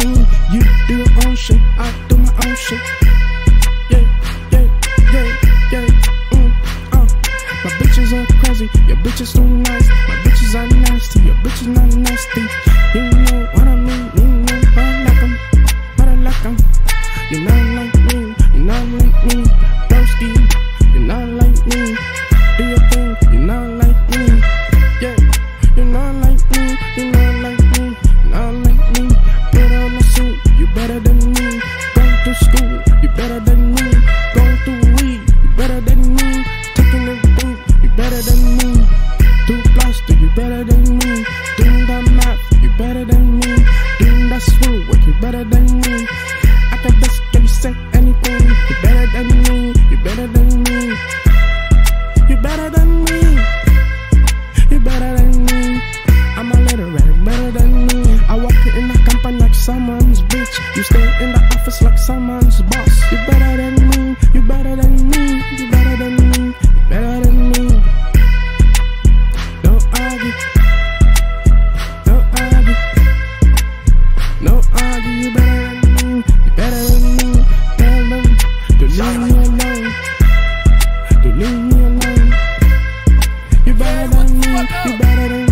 You do your own shit, I do my own shit. Yeah, yeah, yeah, yeah. Mm, uh. My bitches are crazy, your bitches too nice. My bitches are nasty, your bitches not nasty. Swing work, you better than me. I can basically say anything. You better than me, you better than me. You better than me. You better than me. I'm a red, better than me. I walk in the company like someone's bitch. You stay in the office like someone dog, you better than me. You better than me. Better than me. Don't leave me alone. Don't leave me alone. You better than me. You better than me.